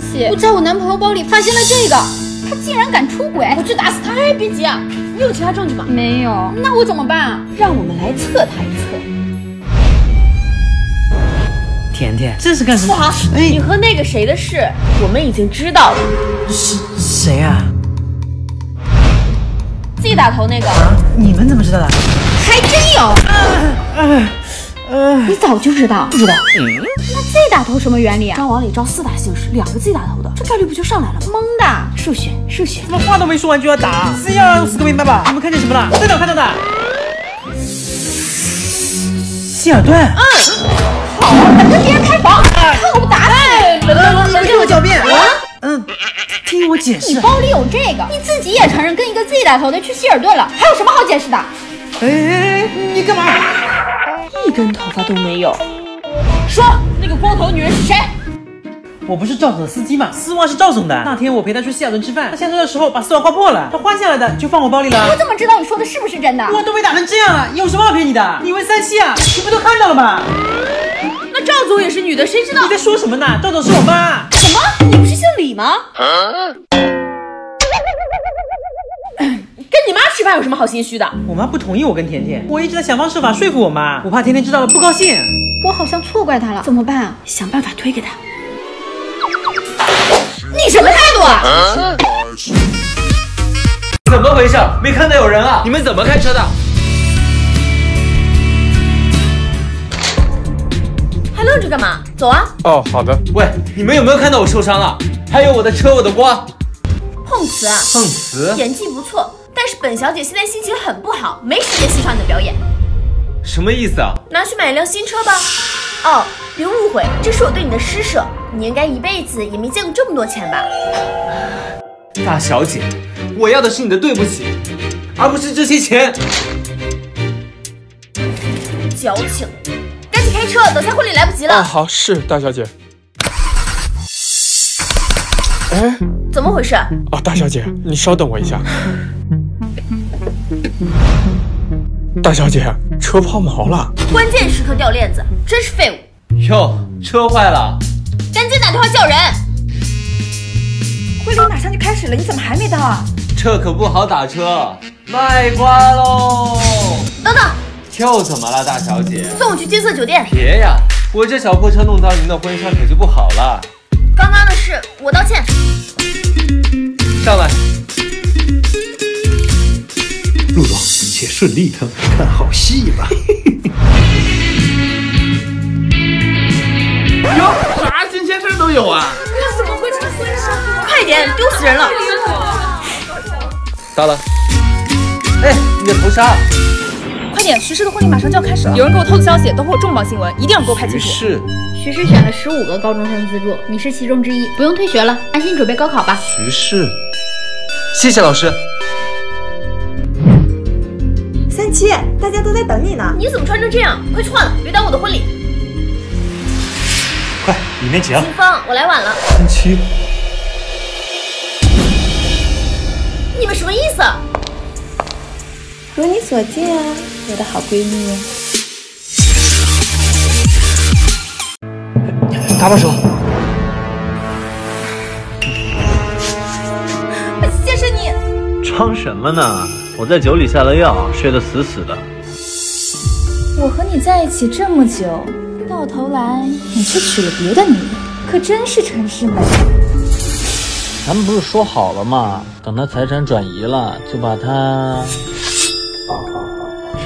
起，我在我男朋友包里发现了这个，他竟然敢出轨，我去打死他！哎，别急啊，你有其他证据吗？没有，那我怎么办啊？让我们来测他一测。甜甜，这是干什么？不好，你和那个谁的事，我们已经知道了。是谁啊？自己打头那个，啊？你们怎么知道的？还真有。你早就知道？不知道。那 Z 打头什么原理啊？张王里招四大姓氏，两个 Z 打头的，这概率不就上来了吗？蒙的。数学，数学。怎么话都没说完就要打？是要让我死个明白吧？你们看见什么了？在哪看到的？希尔顿。嗯好，等着别人开房，看我不打死你！别给我狡辩！嗯，听我解释。你包里有这个，你自己也承认跟一个 Z 打头的去希尔顿了，还有什么好解释的？哎哎哎，你干嘛？一根头发都没有。说，那个光头女人是谁？我不是赵总的司机吗？丝袜是赵总的。那天我陪他去希尔顿吃饭，他下车的时候把丝袜刮破了，他换下来的就放我包里了我。怎么知道你说的是不是真的？我都被打成这样了，有什么好骗你的？你问三七啊？你不都看到了吗？那赵总也是女的，谁知道你？在说什么呢？赵总是我妈。什么？你不是姓李吗？跟你妈吃饭有什么好心虚的？我妈不同意我跟甜甜，我一直在想方设法说服我妈，我怕甜甜知道了不高兴。我好像错怪她了，怎么办啊？想办法推给她。你什么态度啊？怎么回事？没看到有人啊？你们怎么开车的？还愣着干嘛？走啊！哦，好的。喂，你们有没有看到我受伤了？还有我的车，我的瓜。碰瓷啊！碰瓷？演技不错，但是本小姐现在心情很不好，没时间欣赏你的表演。什么意思啊？拿去买一辆新车吧。哦，别误会，这是我对你的施舍。你应该一辈子也没见过这么多钱吧？大小姐，我要的是你的对不起，而不是这些钱。矫情！赶紧开车，等下婚礼来不及了。啊，好，是大小姐。哎，怎么回事？哦，大小姐，你稍等我一下。大小姐，车抛锚了。关键时刻掉链子，真是废物！哟，车坏了。赶紧打电话叫人。婚礼马上就开始了，你怎么还没到啊？这可不好打车，卖瓜喽！等等，又怎么了，大小姐？送我去金色酒店。别呀，我这小破车弄脏您的婚纱可就不好了。刚刚的事我道歉。上来。陆总，一切顺利的，看好戏吧。哟，啥新鲜事都有啊！怎么会成婚纱？快点，丢死人了！到了。哎，你的头纱。快点，徐氏的婚礼马上就要开始了，有人给我透的消息，等会有重磅新闻，一定要给我拍清楚。于是，徐氏选了十五个高中生资助，你是其中之一，不用退学了，安心准备高考吧。徐氏，谢谢老师。三七，大家都在等你呢。你怎么穿成这样？快去换了，别耽误我的婚礼。快，里面请。秦风，我来晚了。三七，你们什么意思？如你所见啊，我的好闺蜜。搭把手。谢谢你。装什么呢？我在酒里下了药，睡得死死的。我和你在一起这么久，到头来你却娶了别的女人，可真是陈世美。咱们不是说好了吗？等他财产转移了，就把他，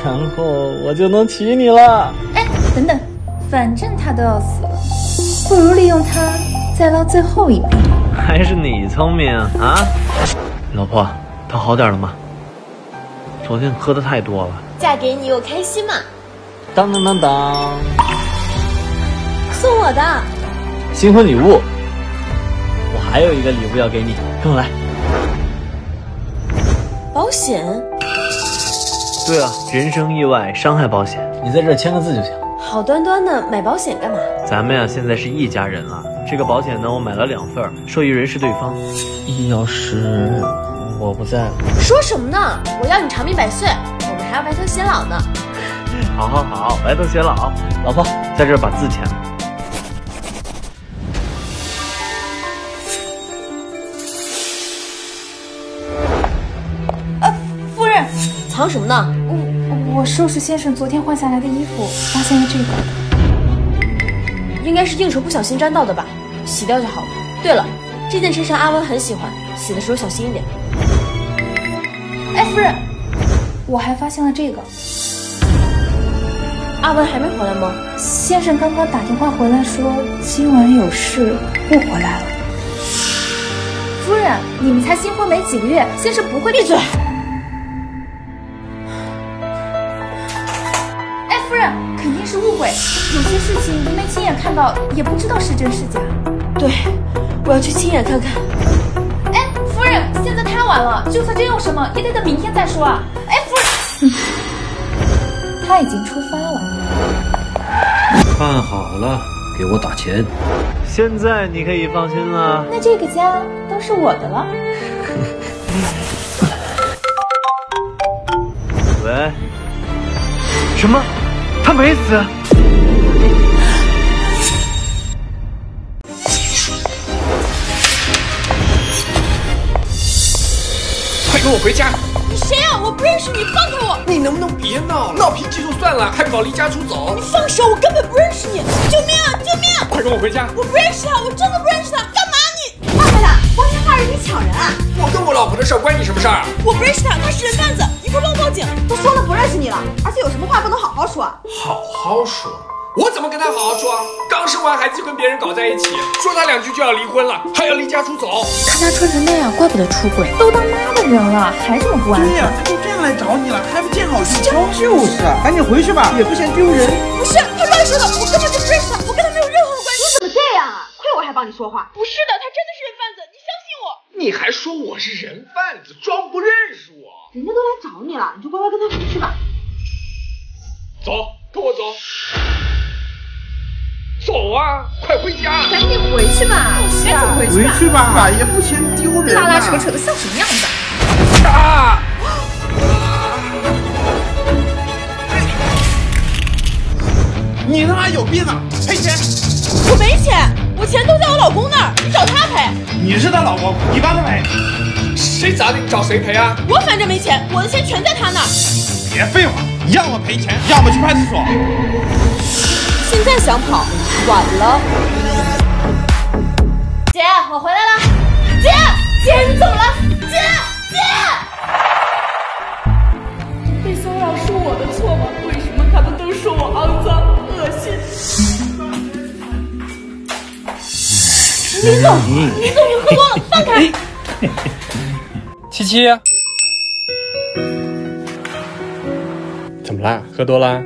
然后我就能娶你了。哎，等等，反正他都要死了，不如利用他再捞最后一笔。还是你聪明啊！老婆，他好点了吗？昨天喝的太多了。嫁给你，我开心嘛。当当当当，送我的新婚礼物。我还有一个礼物要给你，跟我来。保险。对啊，人生意外伤害保险，你在这签个字就行。好端端的买保险干嘛？咱们呀，现在是一家人了。这个保险呢，我买了两份，受益人是对方。要是我不在。了说什么呢？我要你长命百岁我们还要白头偕老呢。好好好白头偕老。老婆在这把字签。了夫人藏什么呢？我我收拾先生昨天换下来的衣服发现了这个。应该是应酬不小心沾到的吧洗掉就好了。对了这件衬衫阿文很喜欢洗的时候小心一点。哎，夫人，我还发现了这个。阿文还没回来吗？先生刚刚打电话回来说今晚有事不回来了。夫人，你们才新婚没几个月，先生不会闭嘴。哎，夫人，肯定是误会，有些事情没亲眼看到，也不知道是真是假。对，我要去亲眼看看。晚了，就算真有什么，也得等明天再说啊。哎，夫人，他已经出发了。看好了，给我打钱。现在你可以放心了。那这个家都是我的了。喂？什么？他没死？跟我回家！你谁啊？我不认识你，放开我！你能不能别闹了？闹脾气就算了，还搞离家出走！你放手！我根本不认识你！救命啊！救命！快跟我回家！我不认识他，我真的不认识他！干嘛你？放开他！光天化日你抢人啊！我跟我老婆的事关你什么事儿？我不认识他，他是人贩子！你快帮我报警！都说了不认识你了，而且有什么话不能好好说？好好说。我怎么跟他好好说？刚生完孩子就跟别人搞在一起，说他两句就要离婚了，还要离家出走。看他穿成那样，怪不得出轨。都当妈的人了，还这么不安分？对呀，他都这样来找你了，还不见好就收？就是啊，赶紧回去吧，也不嫌丢人。不是，他乱说的，我根本就不认识他，我跟他没有任何关系。你怎么这样啊？亏我还帮你说话。不是的，他真的是人贩子，你相信我。你还说我是人贩子，装不认识我？人家都来找你了，你就乖乖跟他回去吧。走，跟我走。走啊，快回家！赶紧回去吧，赶紧回去吧。回去吧，也不嫌丢人。拉拉扯扯的像什么样子？啊！你他妈有病啊！赔钱！我没钱，我钱都在我老公那儿，你找他赔。你是他老公，你帮他赔。谁砸的？你找谁赔啊？我反正没钱，我的钱全在他那儿。别废话，要么赔钱，要么去派出所。现在想跑，晚了。姐，我回来了。姐，姐，你怎么了？姐，姐。被骚扰是我的错吗？为什么他们都说我肮脏、恶心？林总，林总，你喝多了，放开。七七，怎么啦？喝多啦？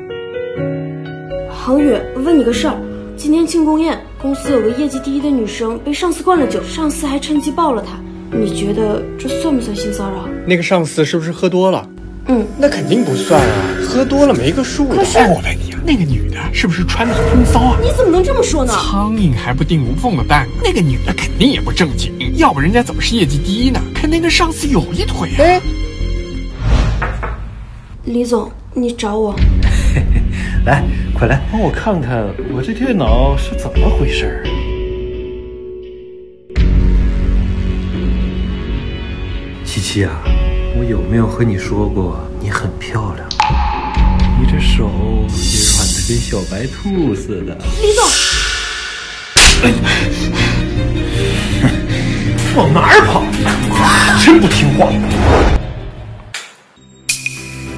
郝宇，问你个事儿，今天庆功宴，公司有个业绩第一的女生被上司灌了酒，上司还趁机抱了她，你觉得这算不算性骚扰？那个上司是不是喝多了？嗯，那肯定不算啊，喝多了没个数。可是我问你啊，那个女的是不是穿的很风骚啊？你怎么能这么说呢？苍蝇还不叮无缝的蛋，那个女的肯定也不正经，要不人家怎么是业绩第一呢？肯定跟上司有一腿啊。哎，李总，你找我。来，快来帮我看看我这电脑是怎么回事儿。七七啊，我有没有和你说过你很漂亮？你这手也软的跟小白兔似的。李总，往哪儿跑？真不听话！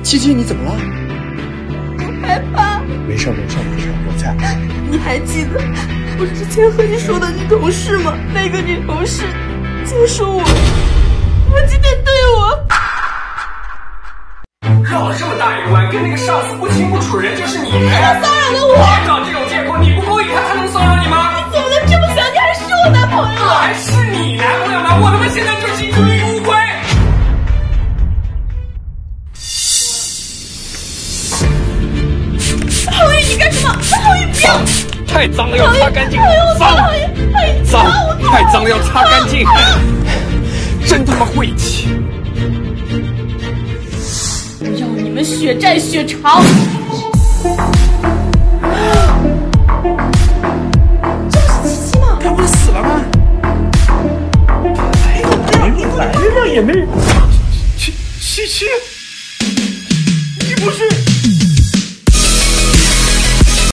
七七，你怎么了？我害怕。没事没事没事，我在。你还记得我之前和你说的女同事吗？那个女同事就是我，我今天对我绕了这么大一弯，跟那个上司不清不楚的人就是你。他骚扰了我。别找这种借口，你不勾引他，他能骚扰你吗？你怎么能这么想？你还是我男朋友。我还是你男朋友吗？我他妈现在就是一只脏了，要擦干净。脏，脏，太脏了，要擦干净。真他妈晦气！要你们血债血偿！这不是七七吗？他不是死了吗？来了也没。七七七。不是。